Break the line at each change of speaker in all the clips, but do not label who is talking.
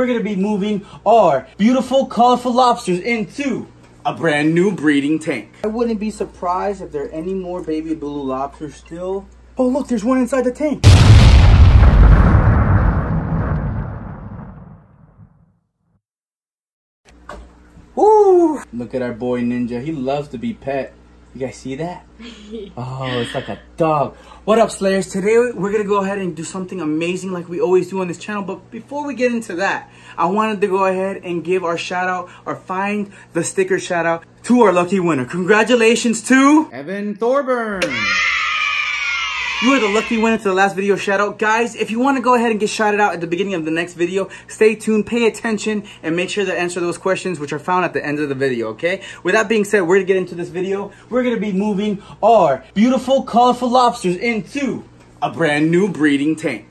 we're gonna be moving our beautiful, colorful lobsters into a brand new breeding tank. I wouldn't be surprised if there are any more baby blue lobsters still. Oh look, there's one inside the tank. Woo! Look at our boy Ninja. He loves to be pet. You guys see that? oh, it's like a dog. What up, Slayers? Today we're gonna go ahead and do something amazing like we always do on this channel. But before we get into that, I wanted to go ahead and give our shout out or find the sticker shout out to our lucky winner. Congratulations to Evan Thorburn. You are the lucky winner to the last video shout out. Guys, if you want to go ahead and get shouted out at the beginning of the next video, stay tuned, pay attention, and make sure to answer those questions which are found at the end of the video, okay? With that being said, we're going to get into this video. We're going to be moving our beautiful, colorful lobsters into a brand new breeding tank.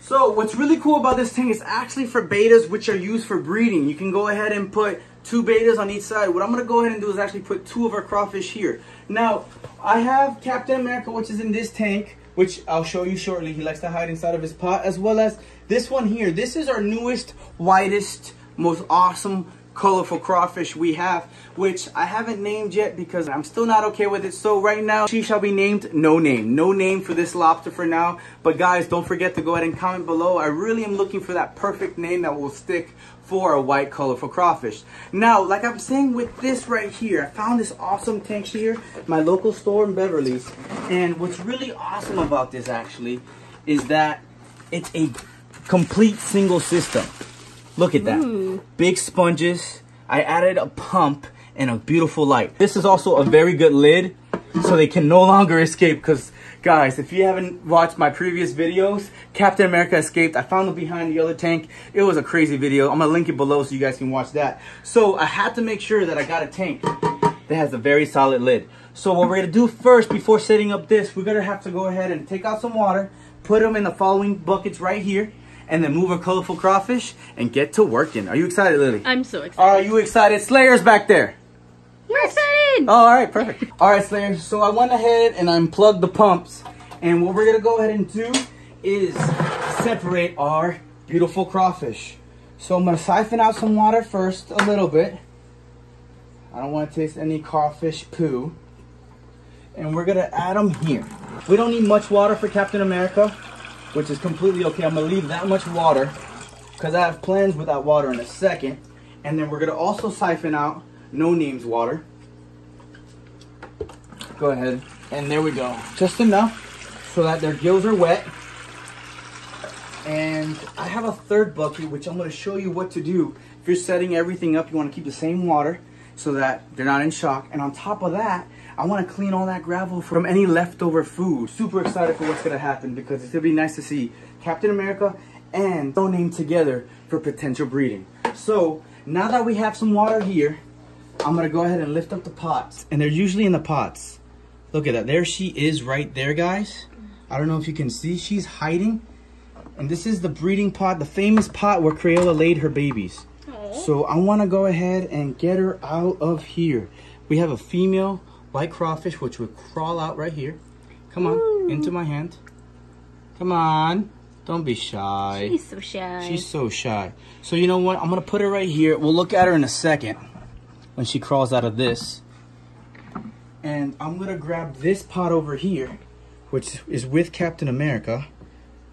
So what's really cool about this tank is actually for bettas which are used for breeding. You can go ahead and put two bettas on each side. What I'm to go ahead and do is actually put two of our crawfish here. Now, I have Captain America which is in this tank which I'll show you shortly. He likes to hide inside of his pot, as well as this one here. This is our newest, whitest, most awesome, colorful crawfish we have, which I haven't named yet because I'm still not okay with it. So right now, she shall be named No Name. No name for this lobster for now. But guys, don't forget to go ahead and comment below. I really am looking for that perfect name that will stick for a white colorful crawfish. Now, like I'm saying with this right here, I found this awesome tank here, my local store in Beverly's. And what's really awesome about this actually is that it's a complete single system. Look at that. Ooh. Big sponges. I added a pump and a beautiful light. This is also a very good lid so they can no longer escape because Guys, if you haven't watched my previous videos, Captain America escaped. I found him behind the other tank. It was a crazy video. I'm to link it below so you guys can watch that. So I had to make sure that I got a tank that has a very solid lid. So what we're to do first before setting up this, we're going to have to go ahead and take out some water, put them in the following buckets right here, and then move our colorful crawfish and get to working. Are you excited, Lily?
I'm so excited.
Are you excited? Slayers back there.
We're excited.
Oh, all right, perfect. All right, Slayers. So I went ahead and I unplugged the pumps. And what we're going to go ahead and do is separate our beautiful crawfish. So I'm going to siphon out some water first, a little bit. I don't want to taste any crawfish poo. And we're going to add them here. We don't need much water for Captain America, which is completely okay. I'm to leave that much water because I have plans without water in a second. And then we're to also siphon out no names water. Go ahead. And there we go. Just enough so that their gills are wet. And I have a third bucket, which I'm to show you what to do. If you're setting everything up, you want to keep the same water so that they're not in shock. And on top of that, I want to clean all that gravel from any leftover food. Super excited for what's going to happen because it's going to be nice to see Captain America and No Name together for potential breeding. So now that we have some water here, I'm gonna go ahead and lift up the pots. And they're usually in the pots. Look at that, there she is right there, guys. I don't know if you can see, she's hiding. And this is the breeding pot, the famous pot where Crayola laid her babies. So I wanna go ahead and get her out of here. We have a female white crawfish, which would crawl out right here. Come on, Ooh. into my hand. Come on. Don't be shy.
She's so shy.
She's so shy. So you know what? I'm going to put her right here. We'll look at her in a second when she crawls out of this. And I'm going to grab this pot over here, which is with Captain America,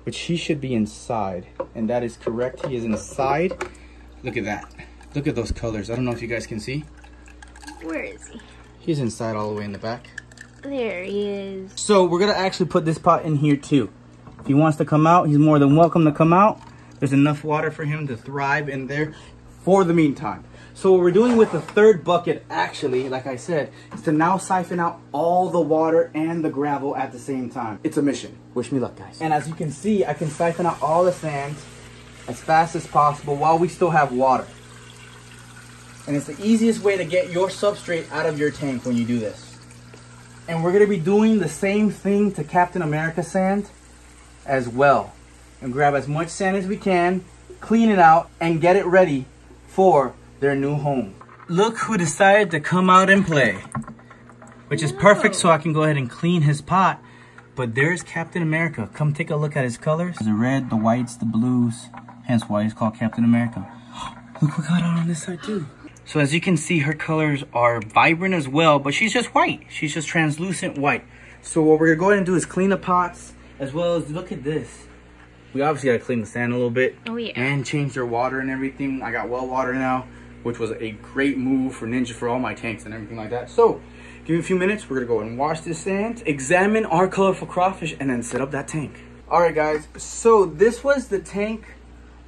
which he should be inside. And that is correct. He is inside. Look at that. Look at those colors. I don't know if you guys can see.
Where is he?
He's inside all the way in the back.
There he is.
So we're going to actually put this pot in here too. If he wants to come out, he's more than welcome to come out. There's enough water for him to thrive in there for the meantime. So what we're doing with the third bucket, actually, like I said, is to now siphon out all the water and the gravel at the same time. It's a mission. Wish me luck, guys. And as you can see, I can siphon out all the sand as fast as possible while we still have water. And it's the easiest way to get your substrate out of your tank when you do this. And we're to be doing the same thing to Captain America sand as well. And grab as much sand as we can, clean it out, and get it ready for their new home. Look who decided to come out and play. Which is perfect so I can go ahead and clean his pot. But there's Captain America. Come take a look at his colors. The red, the whites, the blues. Hence why he's called Captain America. Look what got on this side too. So as you can see, her colors are vibrant as well, but she's just white. She's just translucent white. So what we're going to go ahead and do is clean the pots, as well as look at this. We obviously got to clean the sand a little bit.
Oh, yeah.
And change their water and everything. I got well water now, which was a great move for Ninja for all my tanks and everything like that. So give me a few minutes. We're going to go and wash this sand, examine our colorful crawfish, and then set up that tank. All right, guys. So this was the tank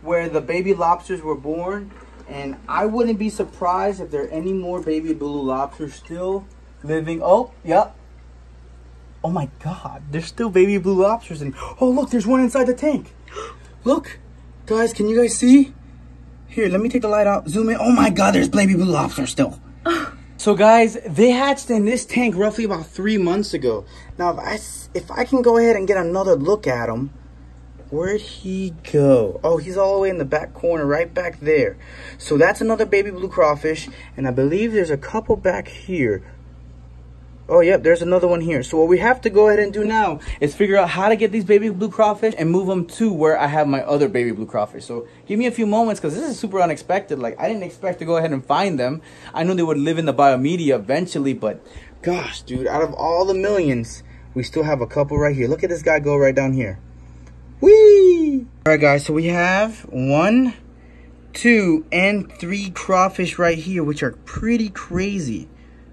where the baby lobsters were born. And I wouldn't be surprised if there are any more baby blue lobsters still living. Oh, yep. Oh my God, there's still baby blue lobsters. And oh, look, there's one inside the tank. Look, guys, can you guys see? Here, let me take the light out, zoom in. Oh my God, there's baby blue lobsters still. So guys, they hatched in this tank roughly about three months ago. Now, if I, if I can go ahead and get another look at them, Where'd he go? Oh, he's all the way in the back corner, right back there. So that's another baby blue crawfish. And I believe there's a couple back here. Oh, yep, there's another one here. So what we have to go ahead and do now is figure out how to get these baby blue crawfish and move them to where I have my other baby blue crawfish. So give me a few moments because this is super unexpected. Like, I didn't expect to go ahead and find them. I knew they would live in the biomedia eventually, but gosh, dude, out of all the millions, we still have a couple right here. Look at this guy go right down here. Whee! All right, guys, so we have one, two, and three crawfish right here, which are pretty crazy.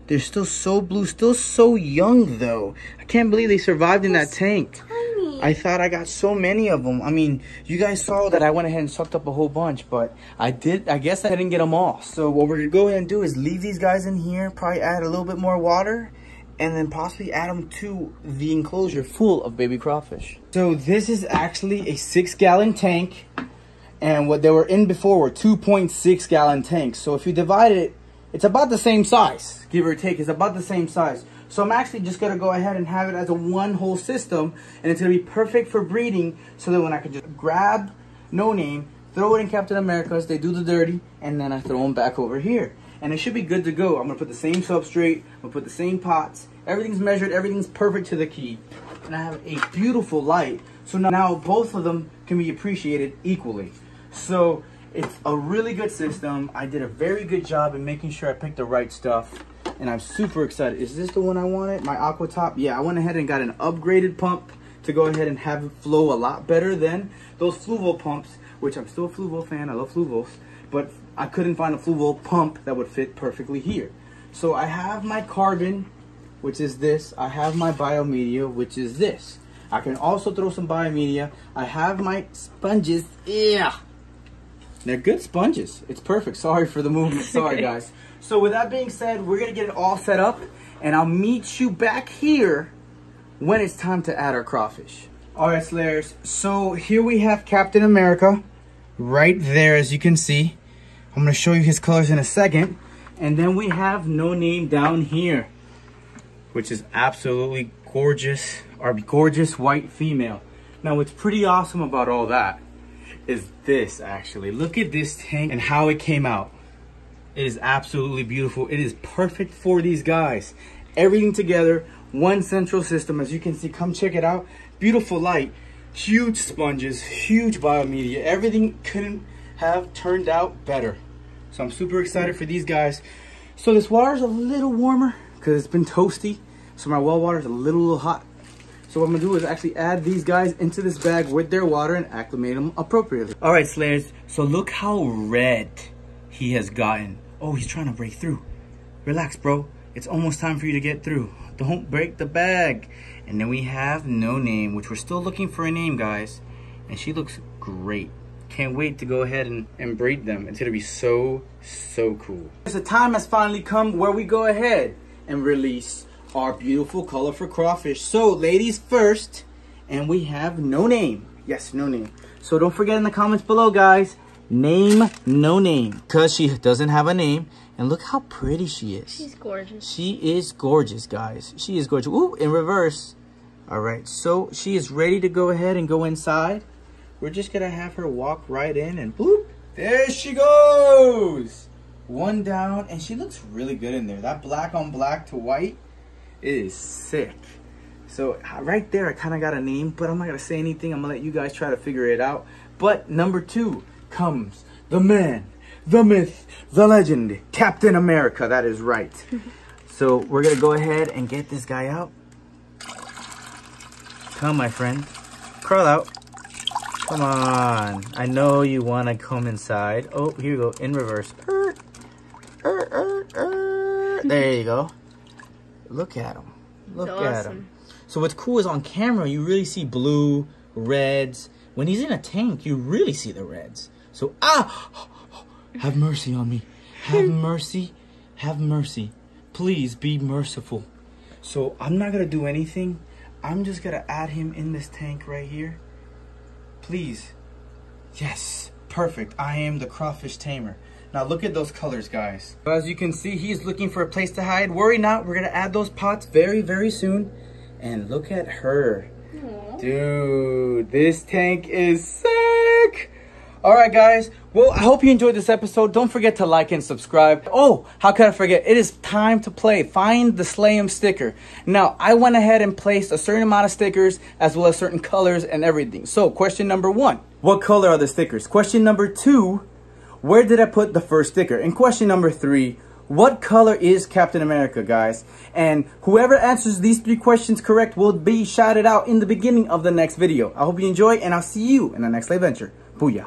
They're still so blue, still so young, though. I can't believe they survived in that tank.
Tiny.
I thought I got so many of them. I mean, you guys saw that I went ahead and sucked up a whole bunch, but I did, I guess I didn't get them all. So what we're gonna go ahead and do is leave these guys in here, probably add a little bit more water, and then possibly add them to the enclosure full of baby crawfish. So this is actually a six gallon tank and what they were in before were 2.6 gallon tanks. So if you divide it, it's about the same size, give or take, it's about the same size. So I'm actually just gonna go ahead and have it as a one whole system and it's gonna be perfect for breeding so that when I can just grab no name, throw it in Captain America's, they do the dirty, and then I throw them back over here and it should be good to go. I'm gonna put the same substrate, I'm gonna put the same pots, everything's measured, everything's perfect to the key. And I have a beautiful light. So now both of them can be appreciated equally. So it's a really good system. I did a very good job in making sure I picked the right stuff. And I'm super excited. Is this the one I wanted? My Aqua Top? Yeah, I went ahead and got an upgraded pump to go ahead and have it flow a lot better than those Fluval pumps, which I'm still a Fluval fan. I love Fluvals but I couldn't find a Fluval pump that would fit perfectly here. So I have my carbon, which is this. I have my biomedia, which is this. I can also throw some biomedia. I have my sponges. Yeah. They're good sponges. It's perfect. Sorry for the movement. Sorry, guys. So with that being said, we're going to get it all set up. And I'll meet you back here when it's time to add our crawfish. All right, Slayers. So here we have Captain America right there, as you can see. I'm to show you his colors in a second. And then we have No Name down here, which is absolutely gorgeous, our gorgeous white female. Now, what's pretty awesome about all that is this, actually. Look at this tank and how it came out. It is absolutely beautiful. It is perfect for these guys. Everything together, one central system. As you can see, come check it out. Beautiful light huge sponges, huge biomedia. Everything couldn't have turned out better. So I'm super excited for these guys. So this water is a little warmer because it's been toasty. So my well water is a little, little hot. So what I'm gonna do is actually add these guys into this bag with their water and acclimate them appropriately. All right, Slayers, so look how red he has gotten. Oh, he's trying to break through. Relax, bro. It's almost time for you to get through. Don't break the bag. And then we have No Name, which we're still looking for a name, guys. And she looks great. Can't wait to go ahead and, and breed them. It's going to be so, so cool. The time has finally come where we go ahead and release our beautiful colorful crawfish. So, ladies first, and we have No Name. Yes, No Name. So don't forget in the comments below, guys, name No Name. Because she doesn't have a name. And look how pretty she is.
She's gorgeous.
She is gorgeous, guys. She is gorgeous. Ooh, in reverse. All right, so she is ready to go ahead and go inside. We're just gonna have her walk right in and boop, there she goes. One down, and she looks really good in there. That black on black to white is sick. So uh, right there, I kind of got a name, but I'm not gonna say anything. I'm gonna let you guys try to figure it out. But number two, comes the man, the myth, the legend, Captain America. That is right. so we're gonna go ahead and get this guy out. Come, my friend. Crawl out. Come on. I know you want to come inside. Oh, here you go. In reverse. Er, er, er, er. There you go. Look at him. Look
That's
at him. So what's cool is on camera, you really see blue, reds. When he's in a tank, you really see the reds. So, ah! Have mercy on me. Have mercy. Have mercy. Please be merciful. So I'm not going to do anything. I'm just going to add him in this tank right here. Please. Yes. Perfect. I am the crawfish tamer. Now look at those colors, guys. As you can see, he's looking for a place to hide. Worry not. We're going to add those pots very, very soon. And look at her. Dude, this tank is sick. All right, guys. Well, I hope you enjoyed this episode. Don't forget to like and subscribe. Oh, how could I forget? It is time to play. Find the Slay'em sticker. Now, I went ahead and placed a certain amount of stickers as well as certain colors and everything. So, question number one What color are the stickers? Question number two Where did I put the first sticker? And question number three what color is Captain America, guys? And whoever answers these three questions correct will be shouted out in the beginning of the next video. I hope you enjoy, and I'll see you in the next adventure. Booyah.